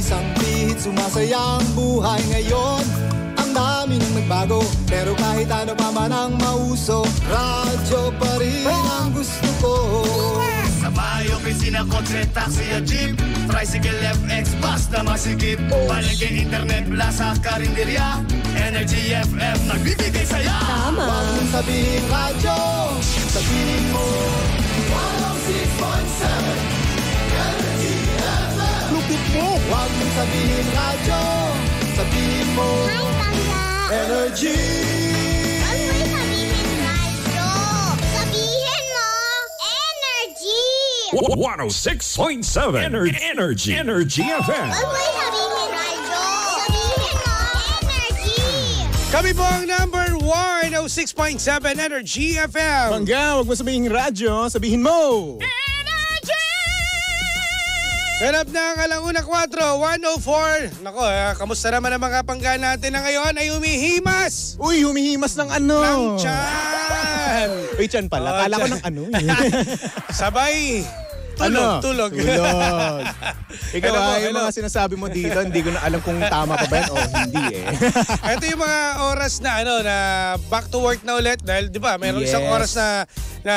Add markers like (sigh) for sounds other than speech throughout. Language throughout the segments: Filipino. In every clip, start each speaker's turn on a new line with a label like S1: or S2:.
S1: isang pihit Sumasaya ang buhay ngayon. Ang dami nang nagbago. Pero kahit ano pa man ang mauso Radyo pa rin ang gusto ko.
S2: Sa Mayo, opisina, kotse, taxi at jeep. Tricycle, FX, bus na masikip Palengke, internet, plaza, karinderya. Energy FM, nagbibigay saya.
S3: Tama.
S1: Huwag mong sabihin radyo. Sabihin mo 106.7 Huwag mong sabihin radyo Sabihin mo
S3: Hi, Tangga!
S1: Energy
S3: Huwag mo sabihin radyo. Sabihin mo, energy!
S4: 106.7 Energy Energy Energy FM.
S3: Huwag mo sabihin radyo. Sabihin mo, energy!
S5: Kami po ang number 106.7 Energy FM.
S6: Mangga, wag mo sabihin radyo, sabihin mo!
S5: Ganap na ang alauna 4, 104. Nako, eh, kamusta naman ang mga pangga natin na ngayon ay humihimas
S6: Uy, humihimas ng ano?
S5: ng tiyan.
S6: Uy, chan pala.
S5: Oh,
S6: Kala ko
S5: tiyan.
S6: ng ano. eh. (laughs)
S5: Sabay. Tulog,
S6: Ano?
S5: tulog.
S6: Tulog. (laughs) Ikaw ah, yung mga sinasabi mo dito, hindi ko na alam kung tama pa ba yan o hindi eh. (laughs)
S5: Ito yung mga oras na ano na back to work na ulit dahil 'di ba, mayroong isang
S6: Yes.
S5: oras na na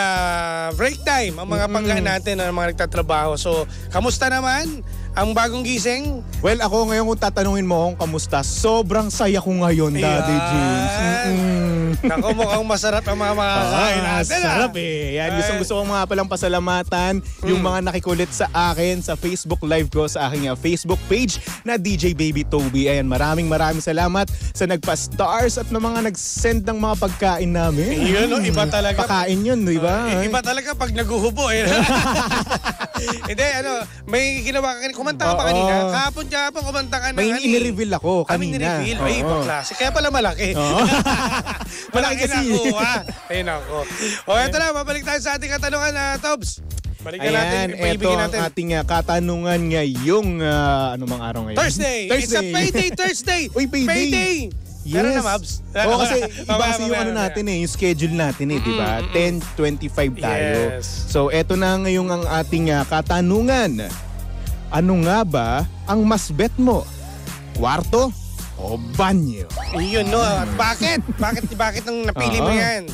S5: break time ang mga pangga natin ang mga nagtatrabaho. So, kamusta naman ang bagong gising?
S6: Well, ako ngayon kung tatanungin mo kung kamusta, sobrang saya ko ngayon, Daddy. James. Mm-mm.
S5: Nako, mukhang masarap ang mga makakain
S6: Ah,
S5: natin. ah.
S6: sarap eh. Yan, gusto, gusto ko mga palang pasalamatan yung
S5: Mm.
S6: mga nakikulit sa akin sa Facebook Live ko sa aking uh, Facebook page na DJ Baby Toby. Ayan, maraming maraming salamat sa nagpa-stars at na mga nag-send ng mga pagkain namin.
S5: Yun, no, iba talaga.
S6: Pakain yun, di ba?
S5: Eh, Iba talaga pag naguhubo eh. (laughs) Hindi, ano, may ginawa ka, kumanta ka pa kanina. Kahapon, kahapon, kumanta ka na.
S6: May
S5: eh.
S6: ini-reveal ako
S5: Kami
S6: kanina.
S5: ni-reveal. Ay, ibang klase. Kaya pala malaki. (laughs)
S6: Malaki kasi.
S5: nakuha. Ay, nako. O, eto na. Mabalik tayo sa ating katanungan na, Tobs. Balikan natin.
S6: Ayan,
S5: yung
S6: ito ang
S5: natin.
S6: ating uh, katanungan ngayong, uh, ano mang araw ngayon?
S5: Thursday. It's a payday Thursday. (laughs)
S6: Uy, payday.
S5: Payday.
S6: Yes.
S5: Meron na, Mabs?
S6: Oo, kasi (laughs)
S5: Mamaya,
S6: ibase yung ano natin eh, yung schedule natin eh, di ba? 10.25 tayo.
S5: Yes.
S6: So, eto na ngayong ang ating uh, katanungan. Ano nga ba ang mas bet mo? Kwarto o banyo?
S5: Yun, no. At bakit? Bakit, bakit nang napili mo
S6: Oo.
S5: yan?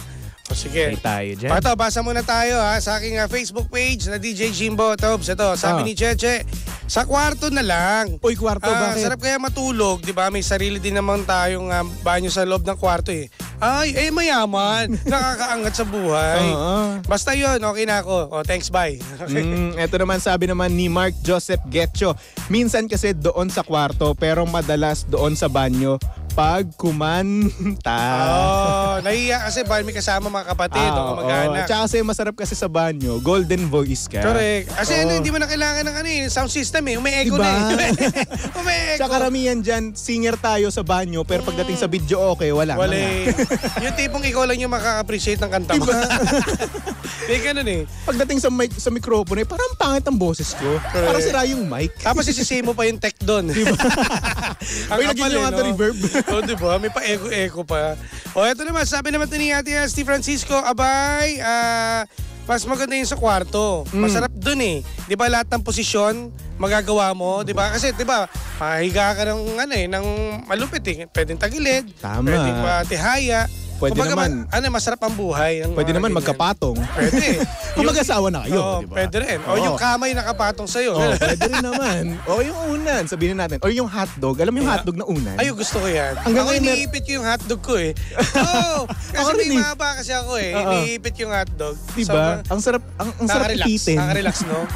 S5: O sige.
S6: Try tayo dyan.
S5: Ito, basa muna tayo ha sa aking ah, Facebook page na DJ Jimbo Tobs. Ito, sabi
S6: Ah.
S5: ni Cheche, sa kwarto na lang.
S6: Uy, kwarto,
S5: Ah,
S6: bakit?
S5: sarap kaya matulog, di ba? May sarili din naman tayong ah, banyo sa loob ng kwarto eh. Ay, eh mayaman. (laughs) Nakakaangat sa buhay.
S6: Oo.
S5: Basta yun, okay na ako. O, thanks, bye. (laughs) Okay.
S6: Mm, eto naman sabi naman ni Mark Joseph Getcho. Minsan kasi doon sa kwarto pero madalas doon sa banyo pag kumanta.
S5: Oh, nahiya kasi ba may kasama mga kapatid o
S6: Ah, oo.
S5: kamag-anak.
S6: Tsaka kasi masarap kasi sa banyo, golden voice ka.
S5: Correct. Kasi
S6: Oo.
S5: ano, hindi mo na kailangan ng ano eh, sound system eh. Umi-echo
S6: Diba?
S5: na eh. (laughs) Umi-echo.
S6: Sa karamihan dyan, singer tayo sa banyo, pero pagdating sa video okay, wala.
S5: Wala eh. (laughs) yung tipong ikaw lang yung makaka-appreciate ng kanta mo. (laughs) Hindi ganun eh.
S6: Pagdating sa mic, sa microphone, eh, parang pangit ang boses ko. Parang sira yung mic.
S5: Tapos isisay mo pa yung tech doon. Diba?
S6: Uy, lagyan nyo nga ito reverb. (laughs)
S5: o, diba? May pa-echo-echo pa. O, eto naman. Sabi naman ito ni Ate Steve Francisco, abay, ah, mas maganda yung sa kwarto.
S6: Mm.
S5: Masarap dun eh. Di ba lahat ng posisyon magagawa mo? Di ba? Kasi di ba, mahiga ka ng, ano eh, ng malupit eh. Pwedeng tagilid.
S6: Tama.
S5: Pwedeng patihaya.
S6: Pwede
S5: Kumbaga,
S6: naman.
S5: ma- ano, masarap ang buhay. Ang
S6: Pwede naman
S5: ganyan.
S6: magkapatong.
S5: Pwede. (laughs)
S6: Kung mag-asawa na kayo,
S5: Oo,
S6: di ba?
S5: Pwede rin. O
S6: Oo.
S5: yung kamay nakapatong sa'yo.
S6: Oh, (laughs) pwede rin naman. O yung unan, sabihin natin. O yung hotdog. Alam mo yung hotdog na unan?
S5: Ay, gusto ko yan.
S6: Hanggang
S5: ako iniipit ko yung hotdog ko eh. (laughs) Oo. kasi
S6: Ako
S5: may
S6: eh.
S5: mahaba kasi ako eh.
S6: Oo.
S5: Iniipit yung hotdog.
S6: Diba? Ang sarap, ang, ang sarap ipitin.
S5: Nakaka-relax, no?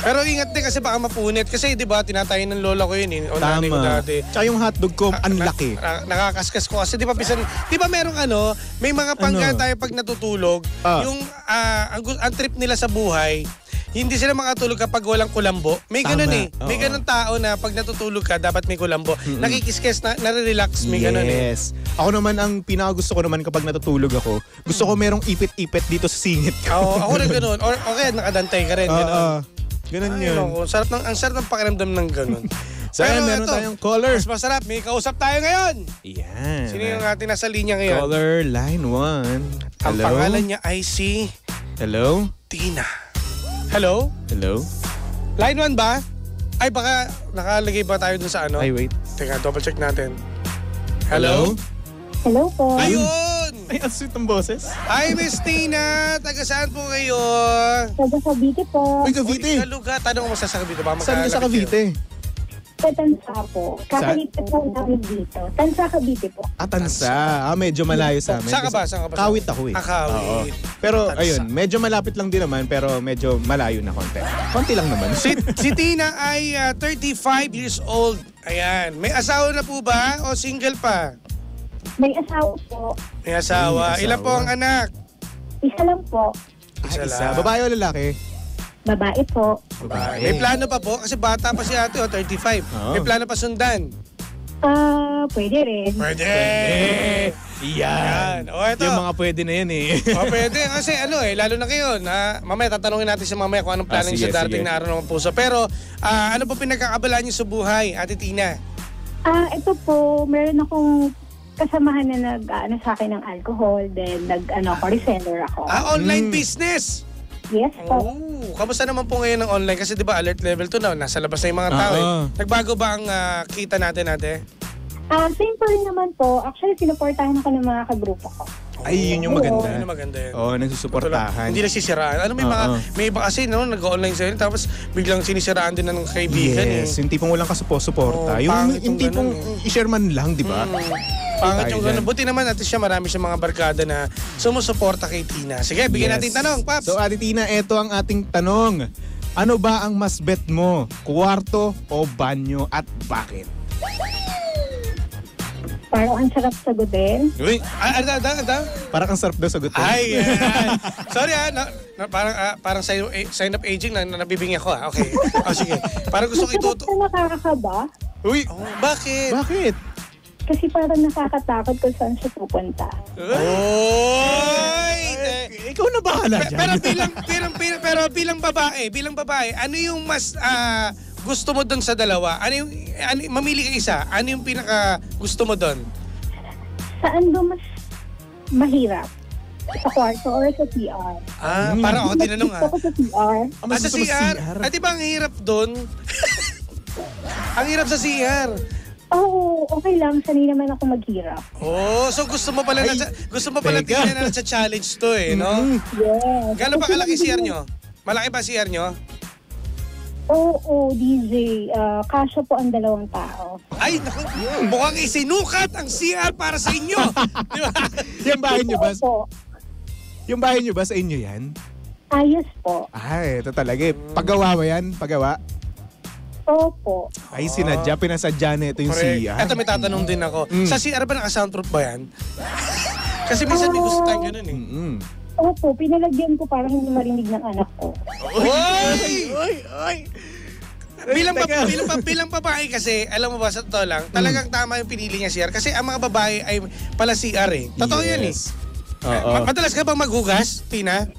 S5: Pero ingat din kasi baka mapunit. Kasi di ba, tinatayin ng lola ko yun eh. O nanay ko
S6: Tama.
S5: dati.
S6: Tsaka yung hotdog ko, ang
S5: Na-
S6: laki.
S5: na- nakakaskas ko kasi di ba bisan di ba merong ano may mga pangga
S6: Ano?
S5: tayo pag natutulog
S6: Ah.
S5: yung ah, ang, gu- ang trip nila sa buhay hindi sila makatulog kapag walang kulambo. May
S6: Tama.
S5: ganun eh. May
S6: Oo.
S5: ganun tao na pag natutulog ka, dapat may kulambo. Nakikiskes, na, nare-relax, may ganun eh.
S6: Yes. Ako naman, ang pinaka gusto ko naman kapag natutulog ako, gusto ko merong ipit-ipit dito sa singit ko.
S5: Oo, ako rin (laughs) ganun. Or, okay, nakadantay ka rin.
S6: Oo.
S5: Ganun.
S6: Ganun
S5: Ay,
S6: yun.
S5: naku, sarap ng, ang sarap ng pakiramdam ng ganun. (laughs)
S6: So,
S5: Pero
S6: meron
S5: ito,
S6: tayong caller.
S5: Mas masarap, may kausap tayo ngayon.
S6: Yan.
S5: Sino yung ating nasa linya ngayon?
S6: Caller line 1.
S5: Ang
S6: Hello?
S5: pangalan niya ay si
S6: Hello?
S5: Tina. Hello?
S6: Hello?
S5: Line 1 ba? Ay, baka nakalagay ba tayo dun sa ano?
S6: Ay, wait.
S5: Teka, double check natin. Hello?
S7: Hello po.
S5: Ayun!
S6: Ay, ang sweet ng boses.
S5: Hi, Miss Tina! Taga saan po kayo?
S7: Taga Cavite po.
S6: Uy, Cavite.
S5: Kaluga, tanong mo sa sa Cavite ba?
S6: Saan ka sa Cavite?
S7: Sa Tansa po. Kakalitan po namin dito. Tansa Cavite po.
S6: Ah, Tansa. Ah, medyo malayo sa amin.
S5: Saan ka ba? Saan ka ba?
S6: Kawit ako eh.
S5: Ah, Kawit.
S6: Oo. Pero
S5: Tansa.
S6: ayun, medyo malapit lang din naman pero medyo malayo na konti. Konti lang naman.
S5: Si, si Tina ay ah, 35 years old. Ayan. May asawa na po ba o single pa?
S7: May asawa po.
S5: May asawa.
S6: May asawa.
S5: Ilan po ang anak?
S7: Isa lang po.
S5: Isa
S6: Isa.
S5: lang.
S6: Babae o lalaki?
S7: Babae po.
S6: Babae.
S5: May plano pa po kasi bata pa si ate o 35.
S6: Oo.
S5: May plano pa sundan.
S7: Ah, pwede rin.
S5: Pwede.
S6: Yan.
S5: Yan. O ito.
S6: Yung mga pwede na yan eh.
S5: O (laughs) pwede kasi ano eh, lalo na kayo na mamaya tatanungin natin si mamaya kung anong
S6: Ah,
S5: planning
S6: sige,
S5: sa darating
S6: sige.
S5: na araw ng puso. Pero ah, ano po pinagkakabalaan niyo sa buhay, Ate Tina?
S7: Ah, ito po, meron akong kasamahan na nag ano sa akin ng alcohol then nag ano ako reseller ako.
S5: Ah, online
S6: Mm.
S5: business.
S7: Yes po.
S5: Oh, kamusta naman po ngayon ng online? Kasi di ba alert level 2 na, nasa labas na yung mga tao.
S6: Oo.
S5: Eh. Nagbago ba ang ah, kita natin ate?
S7: Ah, same pa rin naman po. Actually, sinuportahan ako ng mga kagrupo ko.
S6: Ay, yun yung maganda.
S5: Yun ang maganda yun.
S6: Oo, oh, nagsusuportahan.
S5: Hindi nagsisiraan. Ano may mga
S6: Oo.
S5: may iba kasi no nag-online sa'yo tapos biglang sinisiraan din ng kaibigan
S6: Yes,
S5: eh.
S6: yung tipong walang kasupo-suporta.
S5: Oo,
S6: yung,
S5: pangit
S6: yung
S5: yung
S6: tipong
S5: ganun
S6: i-share man lang, di ba?
S5: Pangit
S6: Tayo
S5: yung
S6: dyan.
S5: ganun. Buti naman natin siya marami siya mga barkada na sumusuporta kay Tina. Sige, bigyan
S6: Yes.
S5: natin tanong, Paps.
S6: So, Ate Tina, eto ang ating tanong. Ano ba ang mas bet mo? Kwarto o banyo at bakit?
S7: Parang ang sarap sagutin.
S6: Uy,
S5: ah, ano, ano, ano?
S6: parang ang sarap daw sagutin.
S5: Ay, (laughs) yan. Sorry ah, na, na, parang ah, parang sign, eh, sign up aging na, na nabibingi ako ah. Okay. Oh, sige. Parang gusto ko
S7: Masarap
S5: ituto.
S7: na nakakakaba.
S6: Uy,
S5: Oh, bakit?
S6: bakit?
S7: Kasi parang nakakatakot kung saan siya pupunta.
S5: Oy! Eh,
S6: Ikaw na bahala
S5: Pe-
S6: dyan.
S5: pero bilang bilang bilang pero bilang babae, bilang babae, ano yung mas ah, gusto mo doon sa dalawa? Ano yung ano, mamili ka isa? Ano yung pinaka gusto mo doon?
S7: Saan ba mas mahirap? Sa kwarto or sa CR?
S5: Ah,
S6: Mm.
S5: para ako tinanong
S7: Gusto
S5: ah.
S7: ko sa CR.
S6: Ang
S5: Ah,
S6: mas
S5: sa
S6: gusto mo
S5: CR? Ah, di ba ang hirap doon? (laughs) ang hirap sa CR.
S7: Oo, okay lang. Sanay naman ako maghirap.
S5: Oh, so gusto mo pala na, gusto mo pala
S6: Teka.
S5: tingnan na sa challenge to eh, no?
S6: Mm.
S7: Yes.
S5: Gano'n ba kalaki CR nyo? Malaki ba CR nyo?
S7: Oo, DJ. ah kasya po ang dalawang tao.
S5: Ay, naku, mukhang isinukat ang CR para sa inyo. (laughs) Di ba?
S6: Yung bahay nyo ba?
S7: Opo.
S6: Yung bahay nyo ba sa inyo yan?
S7: Ayos po.
S6: Ay, ito talaga eh. Paggawa mo yan? Paggawa?
S7: Opo.
S6: Ay, sinadya. Pinasadya na ito yung
S5: Correct.
S6: siya.
S5: Eto may tatanong din ako.
S6: Mm.
S5: Sa CR ba naka-soundproof ba yan? (laughs) Kasi minsan may gusto tayong ganun eh.
S6: Mm-mm.
S7: Opo, pinalagyan ko para hindi marinig ng anak ko.
S5: Oy!
S6: Oy, oy!
S5: bilang, pa,
S6: Teka.
S5: bilang, pa, bilang babae kasi, alam mo ba, sa totoo lang, talagang tama yung pinili niya CR. Kasi ang mga babae ay pala CR eh. Totoo yan eh.
S6: Yes. Oo.
S5: Ma- Madalas ka bang maghugas, Tina?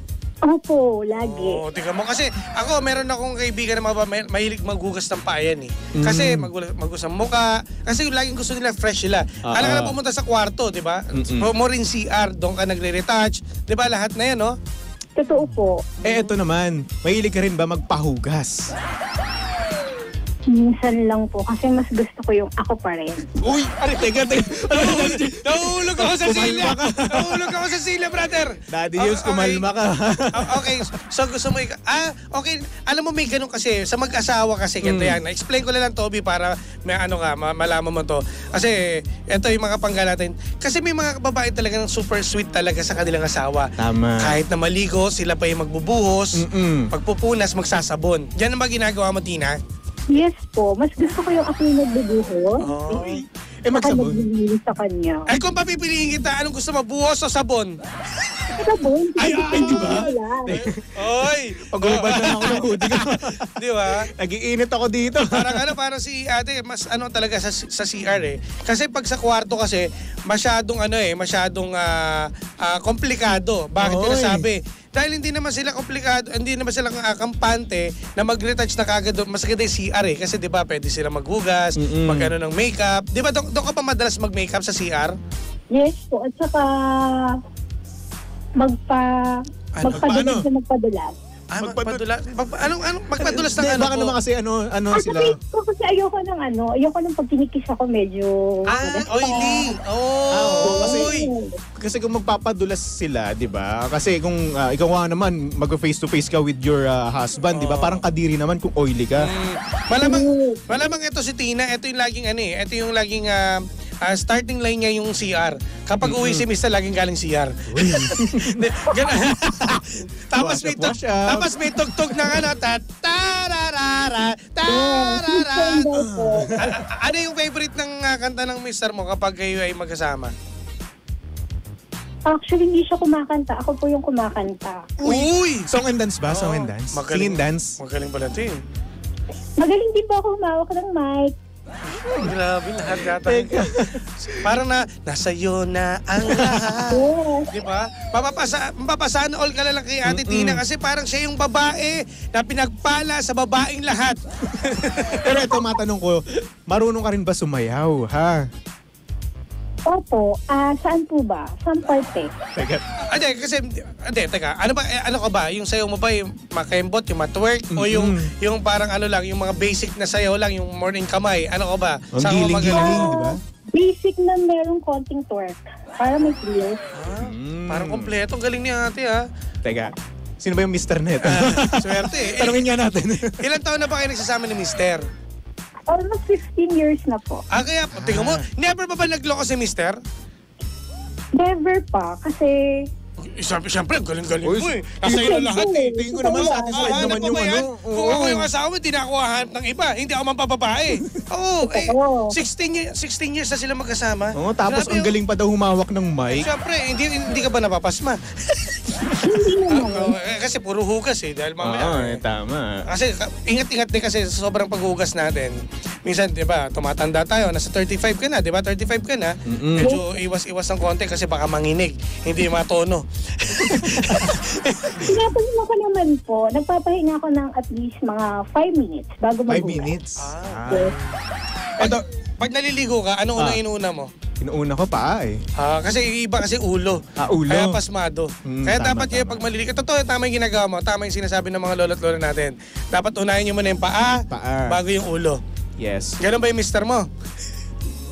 S7: Opo, lagi.
S5: Oo, tingnan mo. Kasi ako, meron akong kaibigan na mga babae, mahilig maghugas ng payan eh. Kasi maghugas, maghugas ng muka. Kasi laging gusto nila fresh sila.
S6: Oo.
S5: Alam ka na pumunta sa kwarto, di ba?
S6: Mm-mm.
S5: Mo rin CR, doon ka nagre-retouch. Di ba lahat na yan, no?
S7: Totoo po.
S6: Eh, ito naman. Mahilig ka rin ba magpahugas?
S7: Minsan lang po kasi mas gusto ko yung ako pa rin.
S6: Uy! Ari, teka, teka.
S5: Nahulog ako sa sila! Nahulog ako sa sila, brother!
S6: Daddy
S5: Oh,
S6: Yus, kumalma ka.
S5: Okay, so gusto mo ik- Ah, okay. Alam mo may ganun kasi sa mag-asawa kasi ganito
S6: Mm.
S5: yan. Na-explain ko na lang Toby para may ano ka, ma- malaman mo to. Kasi ito yung mga pangga natin. Kasi may mga babae talagang super sweet talaga sa kanilang asawa.
S6: Tama.
S5: Kahit na maligo, sila pa yung magbubuhos.
S6: Mm-mm.
S5: Pagpupunas, magsasabon. Yan ang ba ginagawa mo, Tina?
S7: Yes po, mas gusto ko yung ako yung nagbubuhos.
S6: Uy! Eh, magsabon.
S7: naglilinis sa kanya.
S5: Ay, kung papipiliin kita, anong gusto mo, buhos o sabon?
S7: Sabon.
S5: Ay, ay, di
S6: ba?
S5: Oy!
S6: Pag-ubad na ako ng (laughs) hoodie ko.
S5: Di ba?
S6: Nagiinit ako dito.
S5: parang ano, parang si ate, mas ano talaga sa, sa CR eh. Kasi pag sa kwarto kasi, masyadong ano eh, masyadong ah, ah, komplikado. Bakit ko
S6: Oy.
S5: nasabi? Dahil hindi naman sila komplikado, hindi naman sila uh, kampante na mag-retouch na kagad doon. Mas ganda yung CR eh. Kasi di ba, pwede sila maghugas,
S6: Mm-mm.
S5: magano ng makeup. Di ba, doon doon ka pa madalas mag-makeup sa CR?
S7: Yes po, at saka magpa
S5: Ano,
S7: magpadulas
S6: paano?
S7: na magpadulas.
S5: Ah,
S6: Magpadu-
S5: magpadulas. Magpa, anong, anong, magpadulas ng
S6: Hindi,
S5: ano
S6: Baka
S5: po?
S6: naman kasi ano, ano
S7: Ah,
S6: sila.
S7: ko kasi ayoko ng ano, ayoko ng pag kinikis ako medyo...
S5: Ah, oily. Oh,
S6: Ah, kasi-. Kasi kung magpapadulas sila, 'di ba? Kasi kung ah, ikaw nga naman mag face to face ka with your ah, husband, 'di ba? Parang kadiri naman kung oily ka.
S5: Mm, malamang, malamang ito si Tina, ito yung laging ano eh, ito yung laging ah, ah, starting line niya yung CR. Kapag uwi si Mr. laging galing CR. (laughs) (laughs) Tapos may tug, tapos may tugtog ng ano, ta tararara, tarara. A- ano yung favorite ng ah, kanta ng Mr. mo kapag kayo ay magkasama?
S7: Actually, hindi siya kumakanta. Ako po yung kumakanta.
S5: Uy!
S6: Song and dance ba? Song and
S5: Oh,
S6: dance?
S5: magaling.
S6: Sing and dance?
S5: Magaling pala ito eh.
S7: Magaling din po ako humawak ng mic.
S5: Grabe lahat yata. Parang na, nasa iyo na ang lahat.
S7: Yes.
S5: Di ba? Mapapasa, mapapasana all ka na lang kay Ate Tina kasi parang siya yung babae na pinagpala sa babaeng lahat. (laughs)
S6: Pero ito matanong ko, marunong ka rin ba sumayaw, ha?
S7: Opo. Ah, saan po ba? Saan parte?
S6: Teka,
S5: Ade, kasi, ade, teka, ano ba, eh, ano ka ba? Yung sayaw mo ba yung makembot, yung matwerk, o yung, yung parang ano lang, yung mga basic na sayaw lang, yung morning kamay, ano ka ba?
S6: ang
S5: Saan ka
S6: giling-giling,
S5: magaling?
S6: di ba?
S7: Basic na merong konting twerk. Para may feel.
S5: Ah,
S6: Mm.
S5: Parang kompleto, ang galing ni ate ha.
S6: Teka, sino ba yung Mr. Net?
S5: Swerte eh. (laughs)
S6: Tanungin nga natin.
S5: Ilan taon na ba kayo nagsasama ni Mister?
S7: Almost 15 years na po.
S5: Ah, kaya, tingnan mo, never pa ba nagloko si Mister?
S7: Never pa. Kasi
S5: Siyempre, siyempre, galing-galing
S6: Uy,
S5: mo eh. Nasa
S6: ko-
S5: iyo lahat eh.
S6: Tingin ko naman
S7: Ah,
S6: satisfied
S5: Ah,
S6: naman
S5: ano
S6: yung ano.
S5: Kung ako yung asawa mo, hindi na ako hahanap ng iba. Hindi ako mampapabae. (laughs) Oo, eh,
S7: Oo.
S5: 16, years, 16 years na sila magkasama.
S6: Oo, tapos
S5: Grabe,
S6: ang
S5: oh.
S6: galing pa daw humawak ng mic.
S5: Siyempre, hindi, hindi ka ba napapasma? (laughs)
S7: hindi naman.
S5: Oo, eh, kasi puro hugas eh. Dahil mamaya.
S6: Oo,
S5: eh.
S6: eh, tama.
S5: Kasi ka- ingat-ingat din kasi sa sobrang paghugas natin. Minsan, di ba, tumatanda tayo, nasa 35 ka na, di ba? 35 ka na. Medyo iwas-iwas ng konti kasi baka manginig, hindi matono. (laughs)
S7: Pinapahinga ko naman po. Nagpapahinga ako ng at least mga 5 minutes bago mag
S6: Five minutes.
S5: Ah.
S7: Yes.
S5: pag, pag naliligo ka, ano unang
S6: Ah.
S5: inuuna mo?
S6: Inuuna ko pa eh.
S5: Ah, kasi iba kasi ulo.
S6: Ah, ulo.
S5: Kaya pasmado.
S6: Hmm,
S5: Kaya
S6: tama,
S5: dapat yun
S6: tama.
S5: pag maliligo. Totoo, tama yung ginagawa mo. Tama yung sinasabi ng mga lolo't lola natin. Dapat unahin nyo muna yung paa,
S6: Paa.
S5: bago yung ulo.
S6: Yes.
S5: Ganun ba yung mister mo?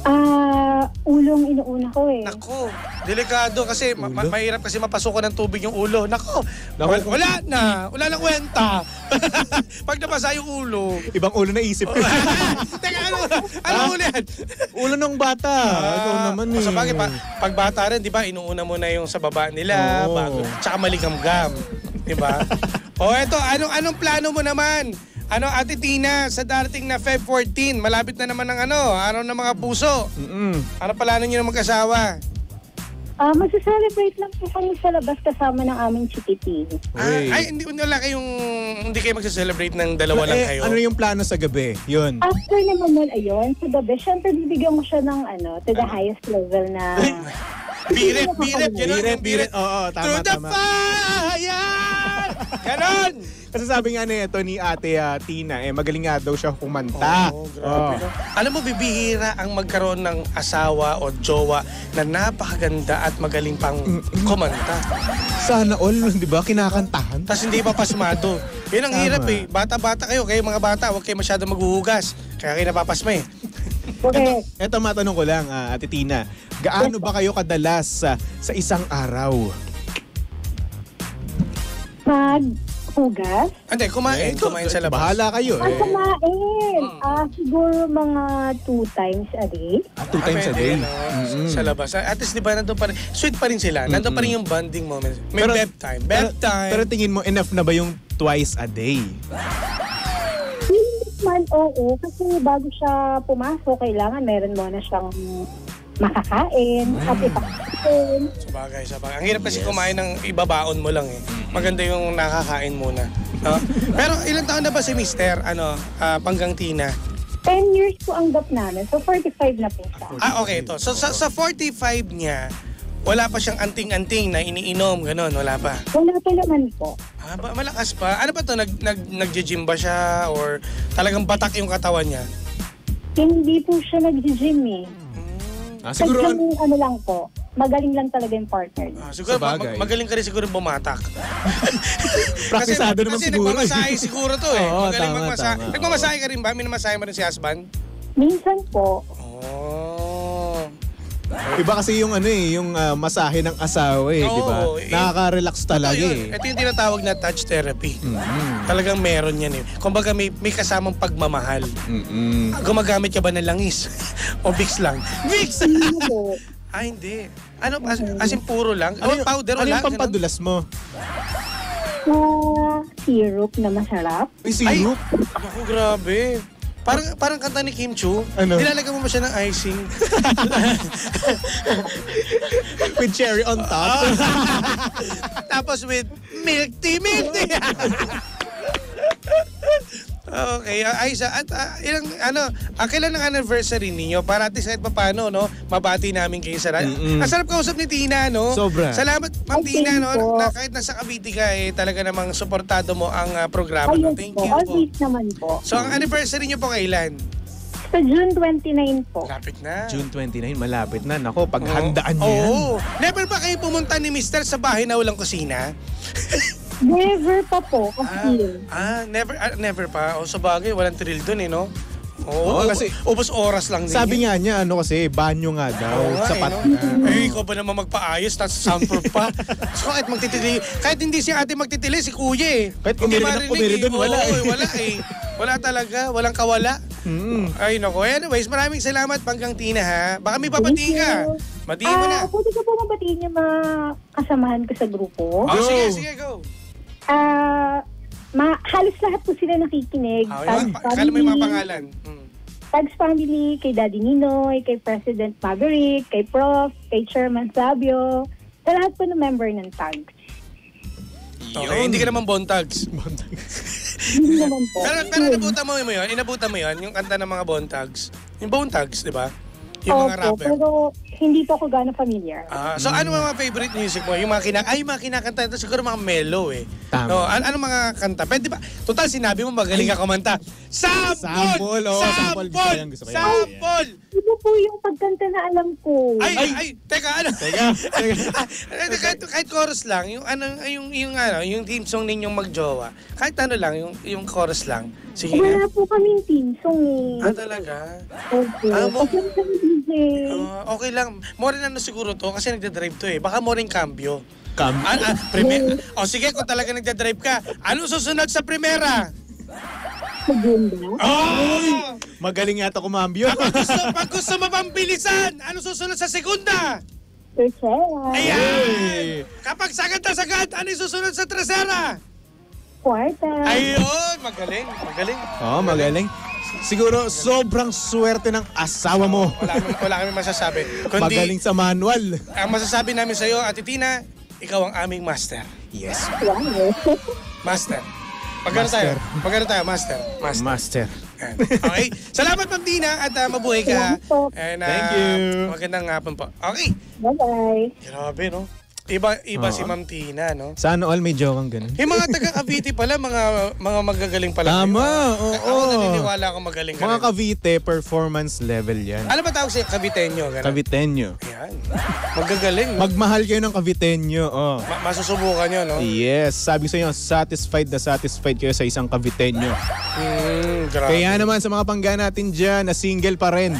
S7: Ah, ulong inuuna ko eh.
S5: Nako, delikado kasi ma- ma- mahirap kasi mapasukan ng tubig yung ulo. Nako,
S6: Nako,
S5: wala, na. Wala nang kwenta. (laughs) Pag napasa yung ulo.
S6: Ibang ulo na isip ko. (laughs)
S5: Teka, ano? Ano
S6: Ah?
S5: ulo yan?
S6: ulo ng bata. Ikaw naman eh.
S5: Sa bagay, pa, pag bata rin, di ba, inuuna mo na yung sa baba nila,
S6: Oo.
S5: bago, tsaka maligamgam. Di ba? (laughs) o eto, anong, anong plano mo naman? Ano, Ate Tina, sa darating na Feb 14, malapit na naman ng ano, araw ng mga puso.
S6: Mm-mm.
S5: Ano plano nyo ng mag-asawa?
S7: Ah, magsa-celebrate lang po kami sa labas kasama ng aming chikiti.
S5: Ah,
S6: Uy.
S5: ay, hindi, wala kayong, hindi kayo magsa-celebrate ng dalawa lang
S6: Eh,
S5: kayo.
S6: Ano yung plano sa gabi? Yun.
S7: After naman nun, ayun, sa gabi, syempre bibigyan ko siya ng ano, to the highest level na... (laughs)
S5: Birit, birit, gano'n,
S6: Birit,
S5: yung birit.
S6: birit. Oo, tama,
S5: Through the
S6: tama.
S5: fire! Ganon!
S6: Kasi sabi nga nito ni ate ah, Tina, eh magaling nga daw siya kumanta.
S5: Oo, grabe.
S6: Oo.
S5: no? Alam mo, bibihira ang magkaroon ng asawa o jowa na napakaganda at magaling pang kumanta.
S6: Sana all, di ba, kinakantahan.
S5: Tapos hindi pa pasmado. Yun ang
S6: Tama.
S5: hirap eh. Bata-bata kayo, kayo mga bata, huwag kayo masyado maghuhugas. Kaya kayo napapasma eh.
S7: Okay.
S6: Eto matanong ko lang, ah, ate Tina, gaano ba kayo kadalas sa, sa isang araw?
S7: Maghugas.
S5: Hindi, kumain.
S6: Ito,
S5: kumain sa labas.
S6: Bahala kayo
S7: At
S6: eh.
S7: kumain. Ah, siguro mga two times a day.
S6: Ah, two times a
S5: Pwede,
S6: day.
S5: no?
S6: Mm-mm.
S5: Sa labas. At least, di ba, nandun pa rin. Sweet pa rin sila. Nandun pa rin yung bonding moment. May
S6: Pero-
S5: bed time.
S6: Pero,
S5: Bed time.
S6: pero tingin mo, enough na ba yung twice a day?
S7: Hindi man, oo. Kasi bago siya pumasok, kailangan meron muna siyang makakain at ipakain.
S5: Sabagay, sabagay. Ang hirap kasi kumain ng ibabaon mo lang eh. Maganda yung nakakain muna. No? Pero ilang taon na ba si Mister, ano, ah, Panggang Tina?
S7: 10 years po ang gap namin. So, 45 na po siya.
S5: Ah, okay ito. So sa, sa 45 niya, wala pa siyang anting-anting na iniinom, ganun, wala pa.
S7: Wala pa naman po.
S5: Ah, ba, malakas pa. Ano ba to? Nag, nag, nag-gym ba siya? Or talagang batak yung katawan niya?
S7: Hindi po siya nag-gym eh.
S6: Ah, siguro,
S7: Sadyang ano lang po. magaling lang talaga yung partner niya.
S5: Ah, siguro,
S6: Sa bagay.
S5: mag- magaling ka rin siguro bumatak. (laughs)
S6: Praktisado naman
S5: kasi
S6: siguro.
S5: nagmamasahe siguro to eh. (laughs)
S6: Oo,
S5: magaling
S6: tama,
S5: magmasahe.
S6: tama.
S5: Nagmamasahe ka rin ba? Minamasahe mo rin si husband?
S7: Minsan po.
S6: Iba kasi yung ano eh, yung ah, masahe ng asawa eh, di ba?
S5: eh.
S6: Nakaka-relax talaga
S5: Ito yun.
S6: eh.
S5: Ito yung tinatawag na touch therapy.
S6: Mm-hmm.
S5: Talagang meron yan eh. Kumbaga may, may kasamang pagmamahal.
S6: Mm-mm.
S5: Gumagamit ka ba ng langis? (laughs) o Vicks lang? Vicks!
S7: po, (laughs)
S5: ah, hindi. Ano, as, as in puro lang?
S6: Ano
S5: Ano
S6: yung,
S5: powder
S6: ano
S5: wala?
S6: yung pampadulas mo?
S7: na syrup na masarap.
S6: Ay,
S5: Ay,
S6: sirup?
S5: Naku, grabe. Parang parang kanta ni Kim Chu.
S6: Ano?
S5: Nilalagyan mo ba siya ng icing? (laughs)
S6: With cherry on top? (laughs)
S5: Tapos with milk tea, milk tea. (laughs) Okay, uh, Aisa, at ah, ilang, ano, ah, kailan ang anniversary ninyo? Para at least kahit paano, no, mabati namin kayo sa radyo.
S6: Mm-mm.
S5: Ang sarap kausap ni Tina, no?
S6: Sobra.
S5: Salamat, Ma'am
S7: Ay,
S5: Tina, no,
S7: po.
S5: na kahit nasa Cavite ka, eh, talaga namang suportado mo ang ah, programa.
S7: Ayun
S5: no? Thank
S7: po,
S5: you po.
S7: always naman po.
S5: So, ang anniversary niyo po kailan?
S7: Sa June 29 po.
S5: Lapit na.
S6: June 29, malapit na. Nako, paghandaan niyo yan.
S5: Oo. Never ba kayo pumunta ni Mister sa bahay na walang kusina? (laughs)
S7: Never pa po, kasi
S5: Ah, never ah, never pa. O sa bagay, walang thrill dun eh, no? Oo,
S6: Oo, kasi-
S5: ubos oras lang din.
S6: Sabi
S5: yun.
S6: nga niya, ano kasi, banyo nga daw.
S5: Oo nga,
S6: sapat
S5: eh,
S6: na.
S5: no? Eh, ikaw ba naman magpaayos, tapos soundproof pa? (laughs) so, kahit magtitili, kahit hindi si ate magtitili, si kuya eh.
S6: Kahit
S5: Hindi
S6: umiri na
S5: marinig
S6: umiri
S5: eh.
S6: dun, wala
S5: Oo,
S6: eh.
S5: wala eh. Wala talaga, walang kawala.
S6: Mm.
S5: Ay, nako. Anyways, maraming salamat, Panggang Tina, ha? Baka may papatiin ka. Matiin mo na.
S7: Ah, pwede ko po mabatiin yung mga kasamahan ko sa grupo.
S5: Oh,
S6: Go.
S5: sige, sige, go.
S7: Ah, ma halos lahat po sila nakikinig.
S5: Ah,
S7: Tags
S5: yung, pa- kala mo yung mga
S7: family,
S5: pangalan. Hmm.
S7: Tags family, kay Daddy Ninoy, kay President Maverick, kay Prof, kay Chairman Sabio, sa lahat po ng member ng Tags.
S5: Okay, hindi ka naman bontags. (laughs)
S7: Hindi naman po.
S5: Pero, pero inabutan mo mo yun, inabutan mo yun, yung kanta ng mga bontags. Yung bontags, di ba? Yung mga
S7: Opo,
S5: rapper.
S7: pero hindi po ako gano'ng familiar.
S5: Ah, so ano mga favorite music mo? Yung mga kina ay yung mga kinakanta ito siguro mga mellow eh.
S6: Tama.
S5: No, an ano mga kanta? Pwede ba? Total sinabi mo magaling ka kumanta. Sample!
S6: Sample, oo, sample. Yan, gusto.
S5: Sample!
S7: Ito po yung pagkanta na alam ko.
S5: Ay, ay, ay, teka, ano?
S6: Teka, teka. (laughs)
S5: Eh, kahit, kahit chorus lang, yung ano, yung yung ano, yung team song ninyong magjowa. Kahit ano lang, yung yung chorus lang. Sige
S7: Wala
S5: na.
S7: po kaming team song eh.
S5: Ah, talaga?
S7: Okay.
S5: Ah, mo-
S7: na DJ.
S5: Ah, okay lang. More rin ano siguro to kasi nagda-drive to eh. Baka more cambio.
S6: Cam-
S5: Ah, ah, primer- o sige, kung talaga nagda-drive ka, ano susunod sa primera?
S7: Maganda.
S5: Oh!
S6: Magaling yata kumambyo.
S5: Pag gusto, pag gusto mo pang bilisan, ano susunod sa segunda?
S7: Tercera.
S5: Ayan! Kapag sagad na sagad, ano susunod sa tercera?
S7: Kwarta.
S5: Ayun! Magaling, magaling.
S6: oh, magaling. Siguro, sobrang swerte ng asawa mo.
S5: Wala, kami- wala kami masasabi. Kundi,
S6: Magaling sa manual.
S5: ang masasabi namin sa iyo, Ate Tina, ikaw ang aming master.
S6: Yes. (laughs)
S5: Master. Pagkano tayo?
S6: Master.
S5: Pagkano tayo? Master. Master.
S6: Master.
S5: Okay. Salamat, Ma'am Tina, at ah, mabuhay ka. And, ah,
S6: Thank you.
S5: Magandang hapon po. Okay.
S7: Bye-bye.
S5: Grabe, no? Iba, iba
S6: Oo.
S5: si Ma'am Tina, no?
S6: Sana all may jokang ganun.
S5: Yung mga taga Cavite pala, mga mga magagaling pala.
S6: Tama,
S5: kayo.
S6: oo.
S5: Ako naniniwala ako magaling ka
S6: Mga
S5: rin.
S6: Cavite, performance level yan.
S5: Ano ba tawag sa Caviteño? Ganun?
S6: Caviteño.
S5: Yan. Magagaling. no?
S6: Magmahal kayo ng Caviteño. Oh.
S5: Ma- masusubukan nyo, no?
S6: Yes, sabi sa inyo, satisfied na satisfied kayo sa isang Caviteño.
S5: Mm, grabe.
S6: Kaya naman sa mga pangga natin dyan na single pa rin,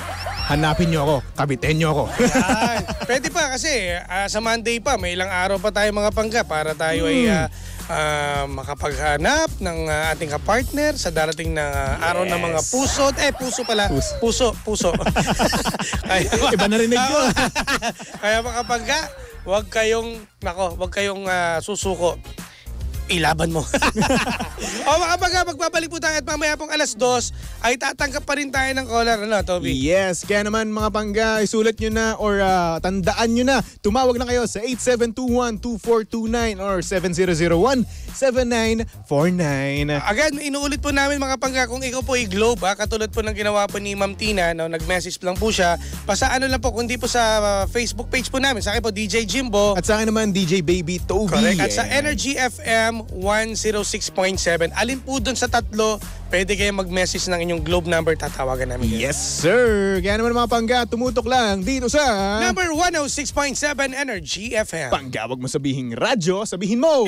S6: hanapin nyo ako, Caviteño ako. (laughs)
S5: Yan. Pwede pa kasi ah, sa Monday pa, may ilang araw pa tayo mga pangga para tayo ay
S6: Hmm.
S5: ah, ah, makapaghanap ng ah, ating kapartner sa darating na ah, araw ng mga puso. Eh, puso pala.
S6: Puso.
S5: Puso. Puso. (laughs) Kaya,
S6: Iba narinig ko. (laughs)
S5: Kaya mga pangga, huwag kayong, nako, huwag kayong ah, susuko. Ilaban mo. (laughs) o mga pangga, magbabalik po tayo at mamaya pong alas dos ay tatanggap pa rin tayo ng caller, ano, Toby?
S6: Yes, kaya naman mga pangga, isulat nyo na or ah, tandaan nyo na. Tumawag na kayo sa 8721-2429 or 7001-7949.
S5: Again, inuulit po namin mga pangga kung ikaw po i-globe ha, katulad po ng ginawa po ni Ma'am Tina, no, nag-message lang po siya. Pasa ano lang po, kundi po sa uh, Facebook page po namin. Sa akin po, DJ Jimbo.
S6: At sa akin naman, DJ Baby Toby.
S5: Correct. At sa. Energy FM FM 106.7. Alin po doon sa tatlo, pwede kayo mag-message ng inyong Globe number, tatawagan namin. kayo.
S6: Yes, sir. Kaya naman mga pangga, tumutok lang dito sa...
S5: Number 106.7 Energy FM.
S6: Pangga, wag mo sabihin radyo, sabihin mo...